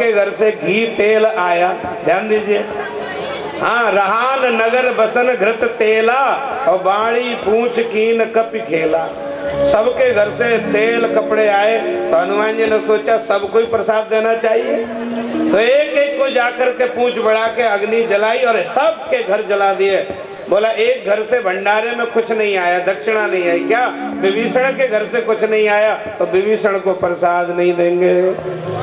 सबके घर से घी तेल आया। ध्यान दीजिए। हाँ रहान नगर बसन घृत तेला, और बाड़ी पूछ कीन कप खेला। सबके घर से तेल कपड़े आए तो हनुमान जी ने सोचा सबको ही प्रसाद देना चाहिए। तो एक एक को जाकर के पूछ बढ़ा के अग्नि जलाई, और सबके घर जला दिए। बोला, एक घर से भंडारे में कुछ नहीं आया, दक्षिणा नहीं आई। क्या? विभीषण के घर से कुछ नहीं आया तो विभीषण को प्रसाद नहीं देंगे।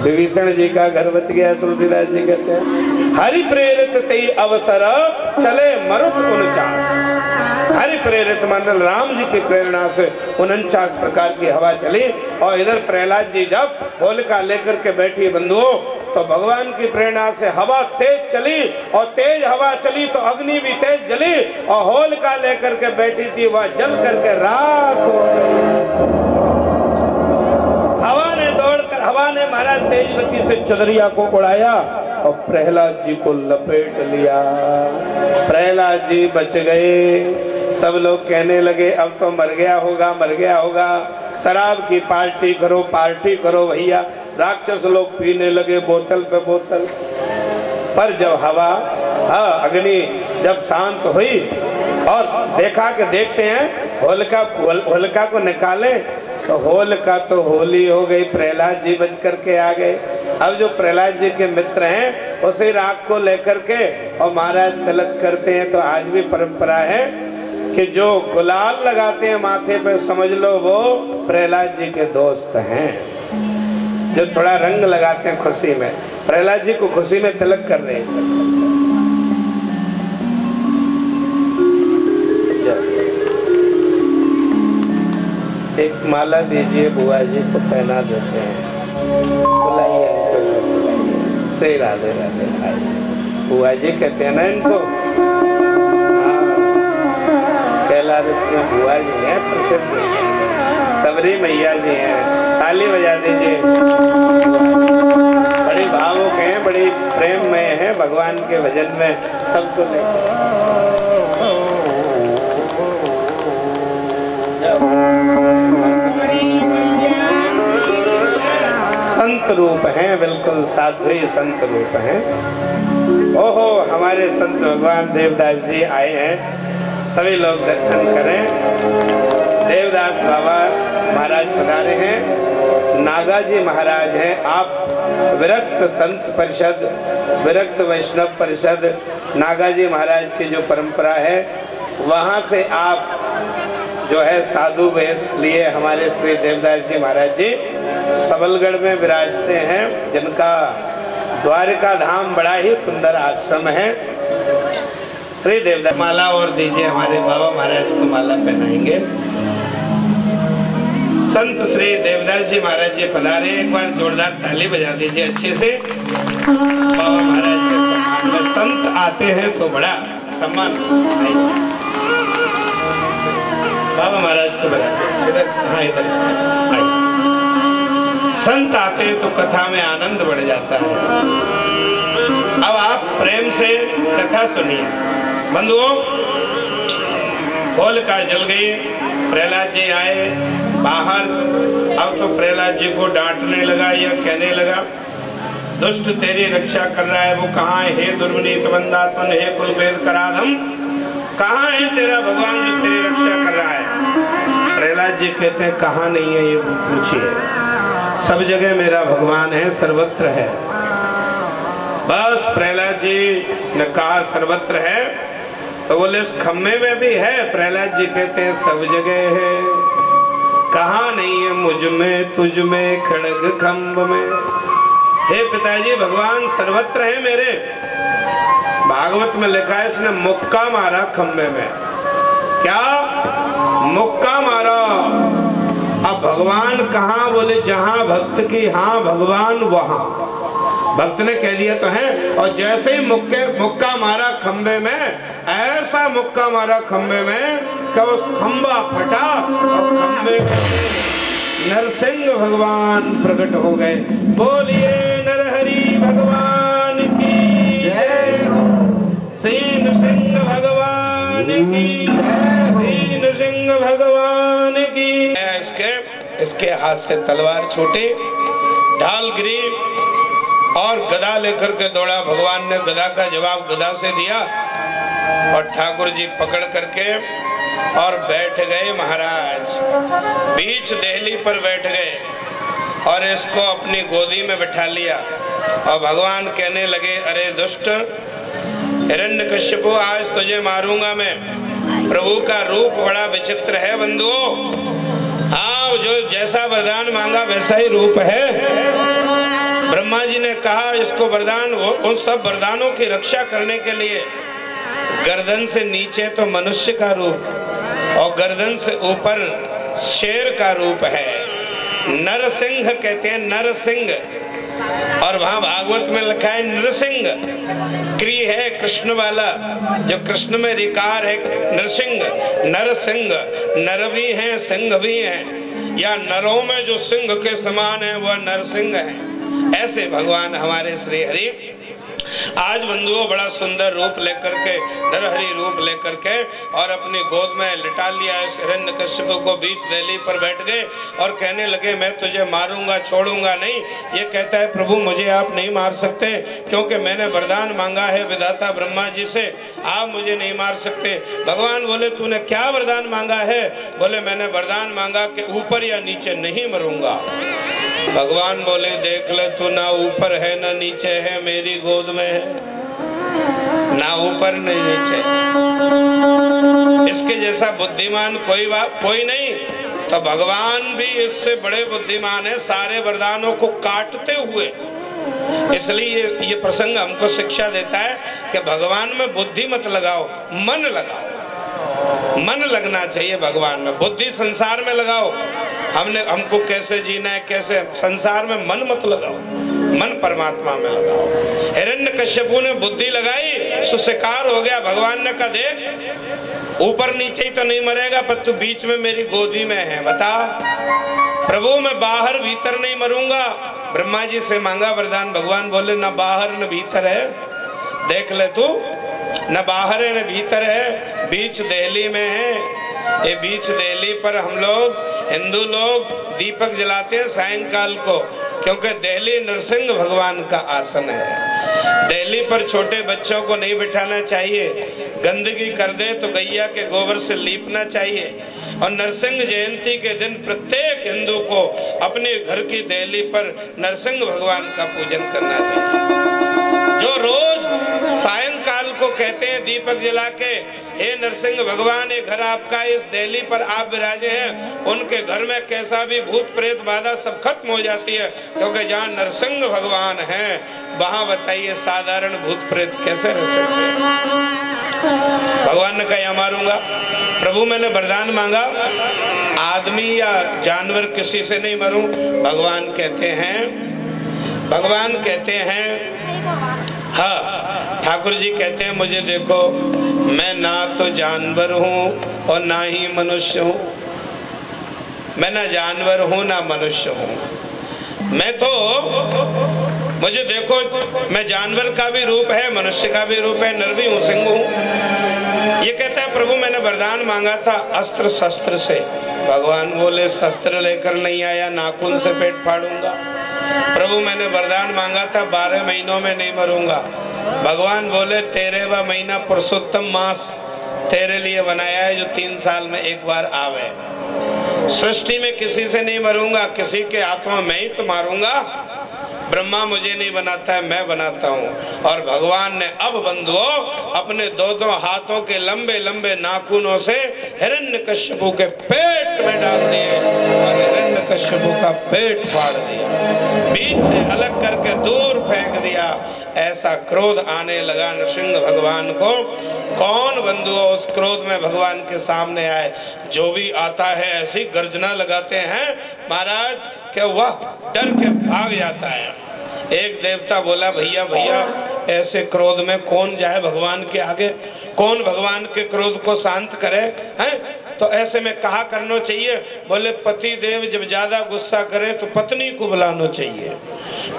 विभीषण जी का घर बच गया, तुलसीदास जी कहते हैं। हरि प्रेरित ते अवसर, चले मरुत उनचास। हरि प्रेरित मंडल राम जी की प्रेरणा से उनचास प्रकार की हवा चली और इधर प्रहलाद जी जब होलिका लेकर के बैठी, बंधुओं तो भगवान की प्रेरणा से हवा तेज चली और तेज हवा चली तो अग्नि भी तेज जली और होलिका लेकर के बैठी थी, वह जल करके राख हो हवा ने दौड़कर, हवा ने महाराज तेज गति से चदरिया को उड़ाया और प्रहलाद जी को लपेट लिया। प्रहलाद जी बच गए। सब लोग कहने लगे, अब तो मर गया होगा, मर गया होगा। शराब की पार्टी करो पार्टी करो भैया। राक्षस लोग पीने लगे बोतल पे बोतल। पर जब हवा हाँ अग्नि जब शांत हुई और देखा के देखते हैं, होलका होलका को निकाले तो होलका तो होली हो गई, प्रहलाद जी बच करके आ गए। अब जो प्रहलाद जी के मित्र हैं, उसी राग को लेकर के, और महाराज तलक करते हैं तो आज भी परंपरा है कि जो गुलाल लगाते हैं माथे पे, समझ लो वो प्रहलाद जी के दोस्त हैं। जो थोड़ा रंग लगाते हैं खुशी में, प्रहलाद जी को खुशी में तिलक कर रहे हैं। एक माला दीजिए, बुआ जी को पहना देते हैं। बुलाइए से राधे राधे। बुआ जी कहते हैं ना इनको कैलाश में बुआ जी हैं, प्रसिद्ध सबरी मैया जी हैं, ताली बजा दीजिए। बड़ी भावुक हैं, बड़ी प्रेम में है, भगवान के भजन में सबको संत रूप हैं, बिल्कुल साध्वी संत रूप हैं। ओहो, हमारे संत भगवान देवदास जी आए हैं। सभी लोग दर्शन करें। देवदास बाबा महाराज पधारे हैं। नागा जी महाराज हैं। आप विरक्त संत परिषद, विरक्त वैष्णव परिषद नागा जी महाराज की जो परंपरा है, वहाँ से आप जो है साधु वेश लिए हमारे श्री देवदास जी महाराज जी। सबलगढ़ में विराजते हैं। जिनका द्वारिका धाम बड़ा ही सुंदर आश्रम है। श्री देवदास माला और दीजिए हमारे बाबा महाराज को माला पहनाएँगे। संत श्री देवदास जी महाराज जी पधारे, एक बार जोरदार ताली बजा दीजिए अच्छे से। बाबा महाराज के सम्मान। में संत आते हैं तो बड़ा सम्मान। बाबा महाराज को बजा इधर हाँ इधर। संत आते हैं तो कथा में आनंद बढ़ जाता है। अब आप प्रेम से कथा सुनिए। बंधुओं होलिका जल गई, प्रहलाद जी आए, बाहर, अब तो प्रहलाद जी को डांटने लगा या कहने लगा, दुष्ट तेरी रक्षा कर रहा है, वो कहाँ है? हे दुर्वनीत बंदात्मन हे कुलभेद कराधम, कहाँ है तेरा भगवान जो तेरी रक्षा कर रहा है? प्रहलाद जी कहते हैं, कहाँ नहीं है ये पूछिए सब जगह मेरा भगवान है, सर्वत्र है। बस प्रहलाद जी ने कहा, सर्वत्र है। तो बोले, उस खंभे में भी है, प्रहलाद जी कहते हैं, सब जगह है। कहा नहीं है मुझमें, तुझ में, खड़ग खम्भ में? हे पिताजी, भगवान सर्वत्र है मेरे। भागवत में लिखा है, इसने मुक्का मारा खंभे में। क्या? मुक्का मारा? अब भगवान कहा? बोले, जहाँ भक्त की, हाँ, भगवान वहाँ। भक्त ने कह लिया तो है। और जैसे ही मुक्के मुक्का मारा खंबे में, ऐसा मुक्का मारा खंबे में कि उस खंबा फटा और खंबे नरसिंह भगवान प्रकट हो गए। बोलिए, नरहरि भगवान की सीन सिंह भगवान की सीन सिंह भगवान की इसके इसके हाथ से तलवार छूटी। ढाल गिरी। और गदा लेकर के दौड़ा। भगवान ने गदा का जवाब गदा से दिया और ठाकुर जी पकड़ करके और बैठ गए महाराज। बीच दहली पर बैठ गए और इसको अपनी गोदी में बैठा लिया। और भगवान कहने लगे, अरे दुष्ट हिरण्य कश्यपो आज तुझे मारूँगा मैं। प्रभु का रूप बड़ा विचित्र है, बंधुओं। हाँ जो जैसा वरदान मांगा, वैसा ही रूप है। ब्रह्मा जी ने कहा, इसको वरदान उन सब वरदानों की रक्षा करने के लिए, गर्दन से नीचे तो मनुष्य का रूप, और गर्दन से ऊपर शेर का रूप है। नरसिंह कहते हैं, नरसिंह। और वहाँ भागवत में लिखा है नरसिंह क्री है कृष्ण वाला, जो कृष्ण में रिकार है नरसिंह नरसिंह नर भी है, सिंह भी है। या नरों में जो सिंह के समान है, वह नरसिंह है। ऐसे भगवान हमारे श्री हरि। आज बंधुओं, बड़ा सुंदर रूप लेकर के नरहरी रूप लेकर के, और अपनी गोद में लिटा लिया, इस हिरण्य कश्यप को बीच दहली पर बैठ गए, और कहने लगे, मैं तुझे मारूँगा, छोड़ूँगा नहीं। ये कहता है, प्रभु, मुझे आप नहीं मार सकते, क्योंकि मैंने वरदान मांगा है विदाता ब्रह्मा जी से। आप मुझे नहीं मार सकते। भगवान बोले, तूने क्या वरदान मांगा है? बोले, मैंने वरदान मांगा कि ऊपर या नीचे नहीं मरूँगा। भगवान बोले देख ले तू ना ऊपर है ना नीचे है मेरी गोद में है। ना ऊपर नहीं नीचे। इसके जैसा बुद्धिमान कोई बात कोई नहीं। तो भगवान भी इससे बड़े बुद्धिमान है सारे वरदानों को काटते हुए। इसलिए ये, ये प्रसंग हमको शिक्षा देता है कि भगवान में बुद्धि मत लगाओ मन लगाओ। मन लगना चाहिए भगवान में बुद्धि संसार में लगाओ। हमने हमको कैसे जीना है, कैसे संसार में मन मत लगाओ, मन परमात्मा में लगाओ। हिरण्य कश्यपु ने बुद्धि लगाई, सुशिकार हो गया, भगवान ने कहा, देख, ऊपर नीचे ही तो नहीं मरेगा, पर तू बीच में मेरी गोदी में है, बता। प्रभु, मैं बाहर भीतर नहीं मरूँगा। ब्रह्मा जी से मांगा वरदान, भगवान बोले, ना बाहर, न भीतर है। देख ले तू, न बाहर है, न भीतर है। बीच दिल्ली में है। ये बीच दिल्ली पर हम लोग, हिंदू लोग दीपक जलाते हैं सायंकाल को, क्योंकि दिल्ली नरसिंह भगवान का आसन है। दिल्ली पर छोटे बच्चों को नहीं बिठाना चाहिए। गंदगी कर दे तो गैया के गोबर से लीपना चाहिए। और नरसिंह जयंती के दिन प्रत्येक हिंदू को अपने घर की दिल्ली पर नरसिंह भगवान का पूजन करना चाहिए। जो रोज सायंकाल को कहते हैं, दीपक जला के, हे नरसिंह भगवान, ये घर आपका इस दिल्ली पर आप विराजे हैं। उनके घर में कैसा भी भूत प्रेत बाधा सब खत्म हो जाती है, क्योंकि जहाँ नरसिंह भगवान हैं, वहाँ बताइए साधारण भूत प्रेत कैसे रह सकते भगवान ने कहा मारूँगा। प्रभु, मैंने वरदान मांगा। आदमी या जानवर किसी से नहीं मरूं। भगवान कहते हैं, भगवान कहते हैं हाँ ठाकुर जी कहते हैं, मुझे देखो, मैं ना तो जानवर हूँ और ना ही मनुष्य हूँ। मैं ना जानवर हूँ, ना मनुष्य हूँ। मैं तो मुझे देखो, मैं जानवर का भी रूप है, मनुष्य का भी रूप है, नर भी हूँ, सिंह हूँ। ये कहता है, प्रभु, मैंने वरदान मांगा था अस्त्र शस्त्र से। भगवान बोले, शस्त्र लेकर नहीं आया, नाखून से पेट फाड़ूँगा। प्रभु, मैंने वरदान मांगा था, बारह महीनों में नहीं मरूँगा। भगवान बोले, तेरहवा महीना पुरुषोत्तम मास तेरे लिए बनाया है, जो तीन साल में एक बार आवे। सृष्टि में किसी से नहीं मरूँगा, किसी के आत्मा में ही तो मारूँगा। ब्रह्मा मुझे नहीं बनाता है, मैं बनाता हूँ। और भगवान ने, अब बंधुओं, अपने दो दो हाथों के लंबे लंबे नाखूनों से हिरण्य के पेट में डाल दिए और हिरण्य कश्यपु का पेट फाड़ दिया। बीच से अलग करके दूर फेंक दिया। ऐसा क्रोध आने लगा नृसिंह भगवान को। कौन बंधुओं उस क्रोध में भगवान के सामने आए? जो भी आता है, ऐसी गर्जना लगाते हैं। महाराज, के वह डर के भाग जाता है। एक देवता बोला, भैया भैया, ऐसे क्रोध में कौन जाए भगवान के आगे? कौन भगवान के क्रोध को शांत करे? हैं? तो ऐसे में कहा करना चाहिए, बोले, पति देव, जब ज़्यादा गुस्सा करे तो पत्नी को बुलाना चाहिए।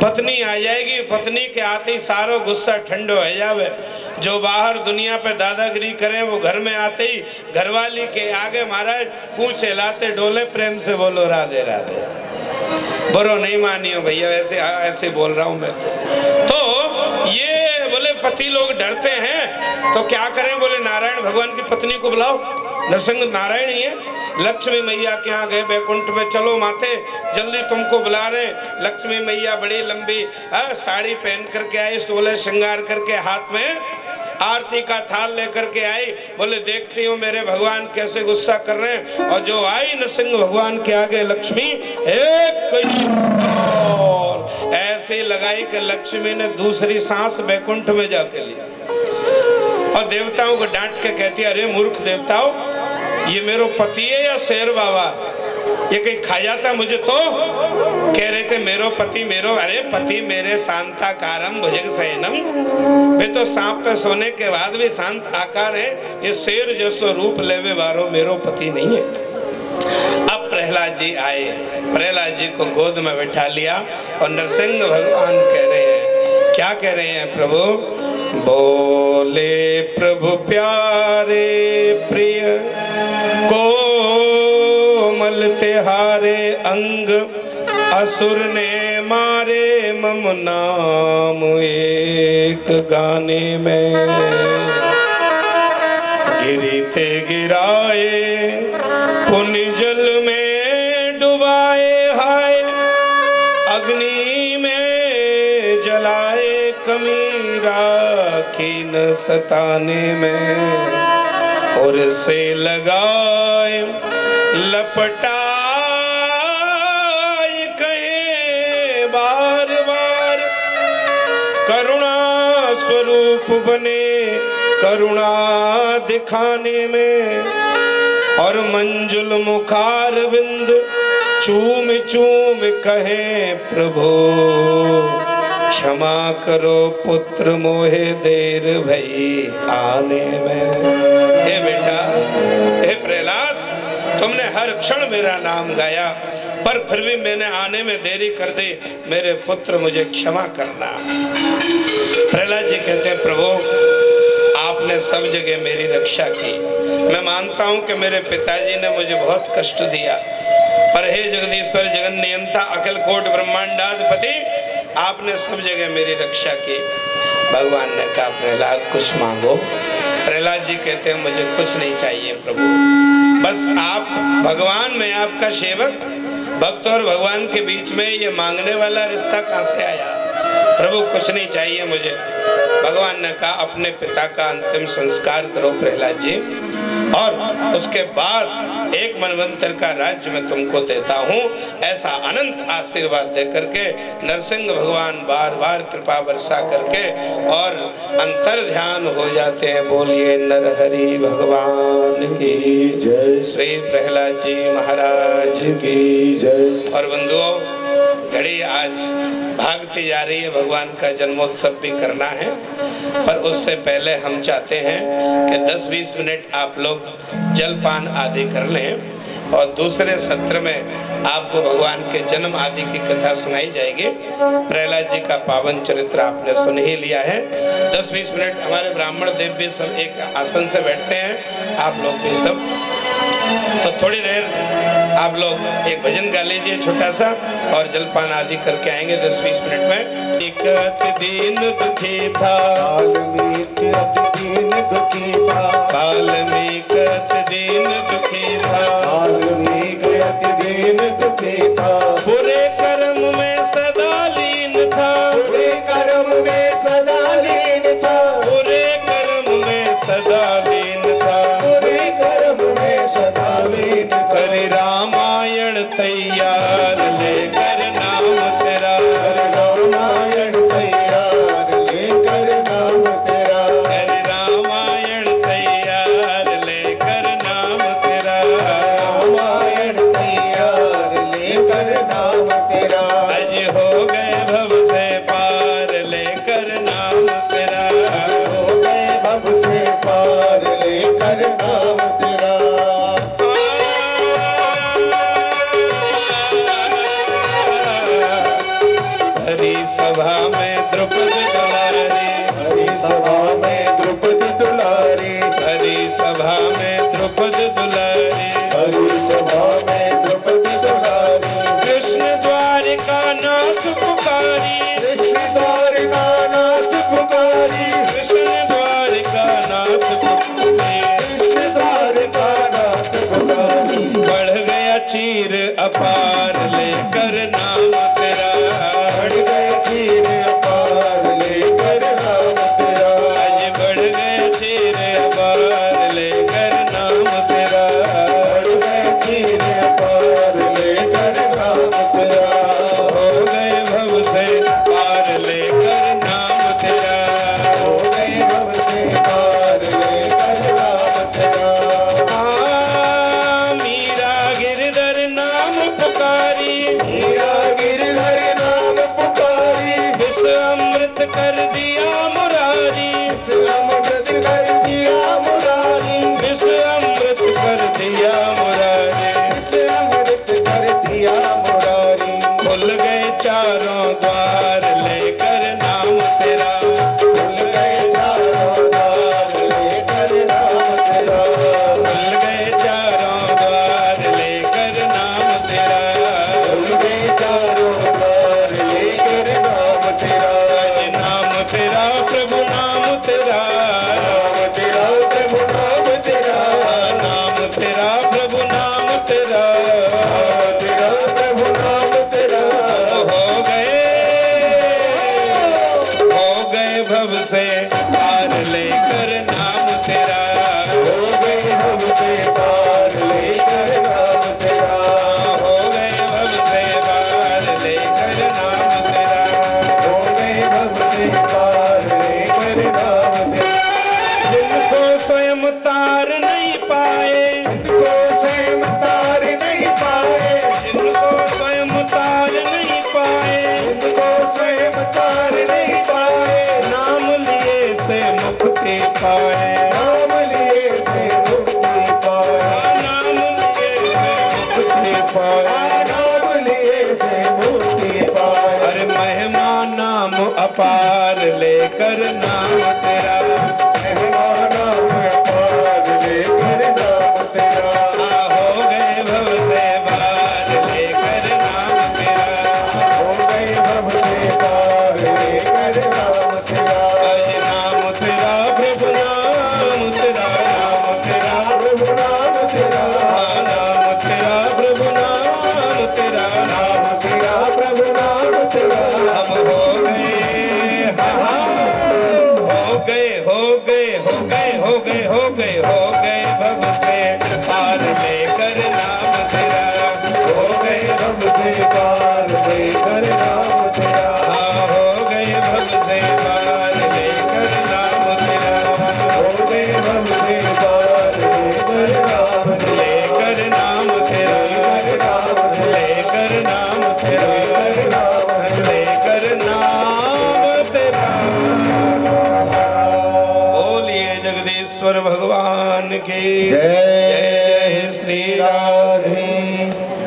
पत्नी आ जाएगी, पत्नी के आते ही सारो गुस्सा ठंडो हो जावे। जो बाहर दुनिया पे दादागिरी करें, वो घर में आते ही घरवाली के आगे महाराज पूछ लाते डोले, प्रेम से बोलो, राधे राधे। बोलो, नहीं मानियो भैया, ऐसे ऐसे बोल रहा हूँ मैं। तो ये बोले, पति लोग डरते हैं तो क्या करें? बोले, नारायण भगवान की पत्नी को बुलाओ। नरसिंह नारायण ही है। लक्ष्मी मैया के यहाँ गए बैकुंठ में, चलो माते जल्दी तुमको बुला रहे लक्ष्मी मैया बड़ी लंबी साड़ी पहन करके आई सोलह श्रृंगार करके हाथ में आरती का थाल लेकर के आई। बोले, देखती हूँ, मेरे भगवान कैसे गुस्सा कर रहे हैं। और जो आई नरसिंह, भगवान के आगे लक्ष्मी, एक ऐसे लगाई कि लक्ष्मी ने दूसरी सांस बैकुंठ में जाके लिया और देवताओं को डांट के कहती है, अरे मूर्ख देवताओं, ये मेरो पति है या शेर बाबा? ये कहीं खा जाता मुझे तो? कह रहे थे, मेरो पति, मेरो, अरे पति मेरे शांता कारम भुजग सैनम। वे तो सांप पे सोने के बाद भी शांत आकार है। ये शेर जैसो रूप लेवे वारो मेरो पति नहीं है। अब प्रहलाद जी आए। प्रहलाद जी को गोद में बैठा लिया और नरसिंह भगवान कह रहे हैं, क्या कह रहे हैं प्रभु? बोले प्रभु प्यारे प्रिय, कोमल तिहारे अंग, असुर ने मारे मम नाम एक गाने में। गिरीते गिराए सताने में और से लगाए लपटा कहे बार बार, करुणा स्वरूप बने, करुणा दिखाने में और मंजुल मुखार बिंद चूम चूम कहे प्रभु। क्षमा करो पुत्र मोहे देर भई आने में। हे बेटा, हे प्रहलाद, तुमने हर क्षण मेरा नाम गाया, पर फिर भी मैंने आने में देरी कर दी। मेरे पुत्र मुझे क्षमा करना। प्रहलाद जी कहते हैं, प्रभु, आपने सब जगह मेरी रक्षा की। मैं मानता हूँ कि मेरे पिताजी ने मुझे बहुत कष्ट दिया। पर हे जगदीश्वर जगन नियंता अखिल कोट ब्रह्मांडाधिपति आपने सब जगह मेरी रक्षा की। भगवान ने कहा, प्रहलाद, कुछ मांगो। प्रहलाद जी कहते हैं, मुझे कुछ नहीं चाहिए प्रभु। बस आप, भगवान, में आपका सेवक। भक्त और भगवान के बीच में ये मांगने वाला रिश्ता कहाँ से आया? प्रभु, कुछ नहीं चाहिए मुझे। भगवान ने कहा, अपने पिता का अंतिम संस्कार करो प्रहलाद जी। और उसके बाद एक मनवंतर का राज्य मैं तुमको देता हूँ। ऐसा अनंत आशीर्वाद दे करके नरसिंह भगवान बार बार कृपा वर्षा करके और अंतर ध्यान हो जाते हैं। बोलिए नरहरि भगवान की जय। श्री प्रहलाद जी महाराज की जय। और बंधुओं घड़ी आज भागती जा रही है, भगवान का जन्मोत्सव भी करना है। पर उससे पहले हम चाहते हैं कि 10-20 मिनट आप लोग जलपान आदि कर लें और दूसरे सत्र में आपको भगवान के जन्म आदि की कथा सुनाई जाएगी। प्रहलाद जी का पावन चरित्र आपने सुन ही लिया है। 10-20 मिनट हमारे ब्राह्मण देव भी सब एक आसन से बैठते हैं, आप लोग भी सब। तो थोड़ी आप लोग एक भजन गा लीजिए छोटा सा और जलपान आदि करके आएँगे दस बीस मिनट में। एक दिन दुखी था। दिन दुखी था। दिन दुखी था। वाल्मीक दिन दुखी था। बुरे कर्म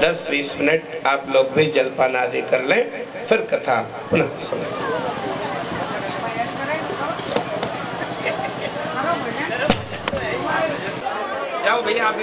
दस बीस मिनट आप लोग भी जलपान आदि कर लें फिर कथा पुनः सुनें। जाओ भैया आप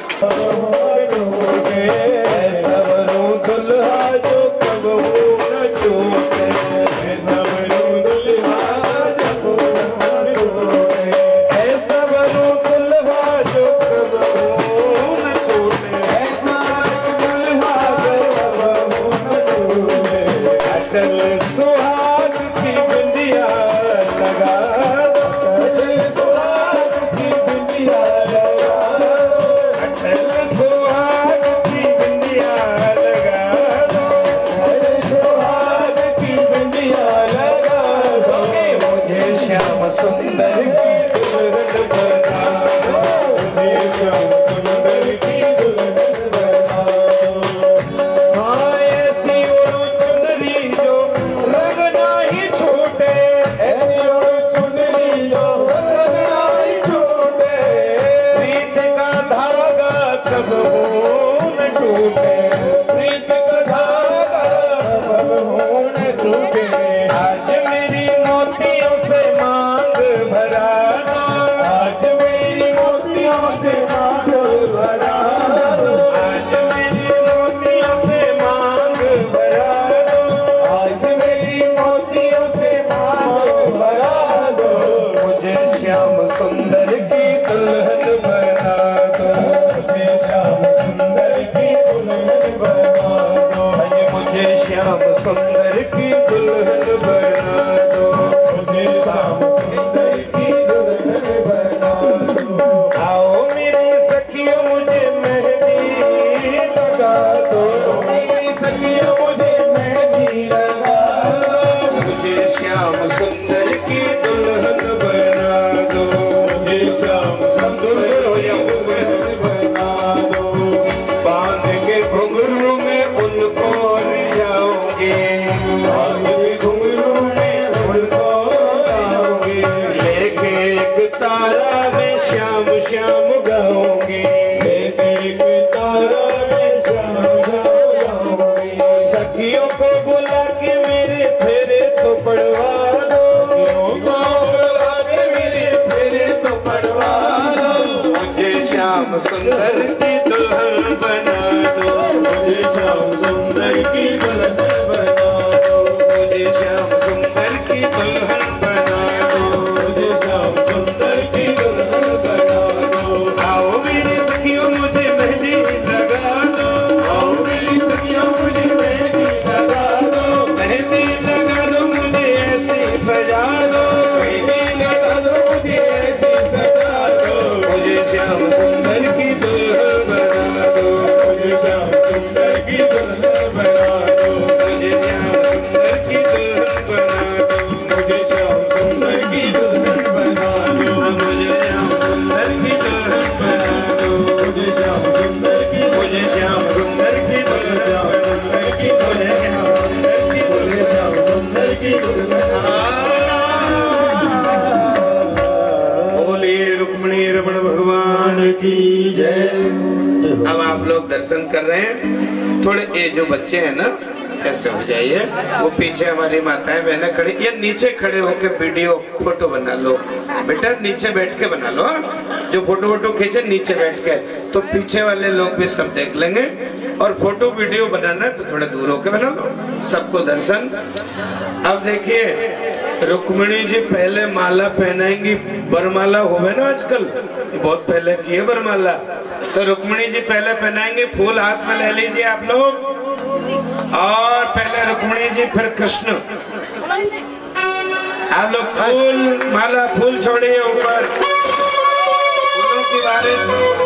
folks. दर्शन कर रहे हैं। थोड़े ये जो बच्चे हैं ना, ऐसे हो जाइए। वो पीछे हमारी माताएँ, बहनें खड़ी, ये नीचे खड़े होकर वीडियो, फ़ोटो बना लो। बेटा, नीचे बैठ के बना लो हाँ? जो फ़ोटो वोटो खींचे, नीचे बैठ के। तो पीछे वाले लोग भी सब देख लेंगे। और फ़ोटो, वीडियो बनाना है तो थोड़ा दूर होके बना लो। सबको दर्शन। अब देखिए रुक्मिणी जी पहले माला पहनाएँगी बरमाला होवे ना आजकल? बहुत पहले की है बरमाला तो रुक्मिणी जी पहले पहनाएँगे, फूल हाथ में ले लीजिए आप लोग। और पहले रुक्मिणी जी, फिर कृष्ण। आप लोग फूल, माला फूल छोड़िए ऊपर। फूलों की बारिश।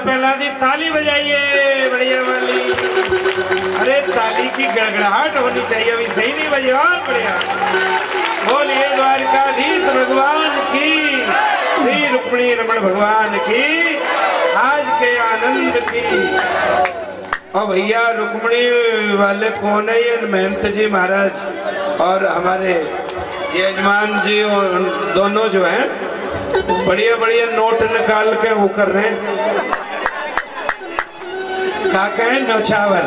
पहला दी ताली बजाइए, बढ़िया वाली। अरे ताली की गड़गड़ाहट होनी चाहिए, अभी सही नहीं बजे। और बढ़िया। बोलिए, द्वारकाधीश भगवान की। श्री रुक्मिणी रमण भगवान की। आज के आनंद की। और भैया, रुक्मिणी वाले कौन है ये महंत जी महाराज? और हमारे यजमान जी और दोनों जो हैं बढ़िया बढ़िया नोट निकाल के वो कर रहे हैं। का कहें नौछावर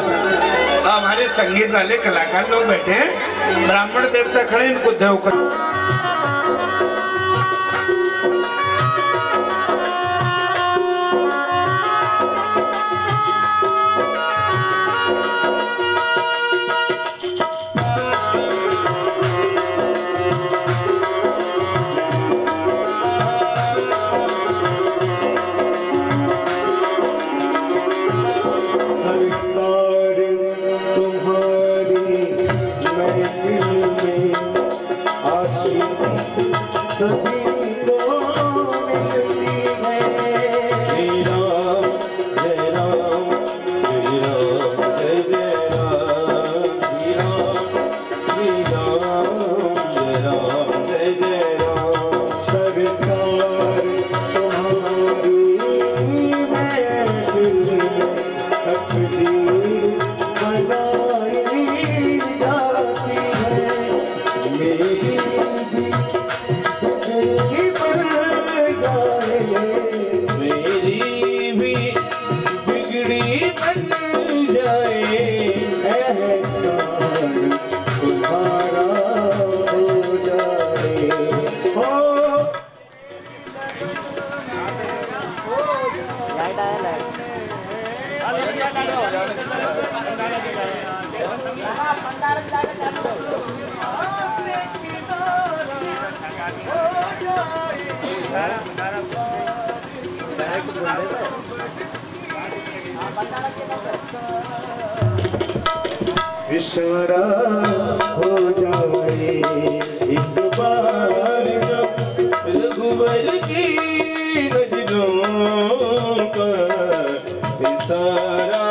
हमारे संगीत वाले कलाकार लोग बैठे हैं। ब्राह्मण देवता खड़े इनको देव कर आशीष सभी इशारा हो जाए एक बार जब रघुवर की Sara.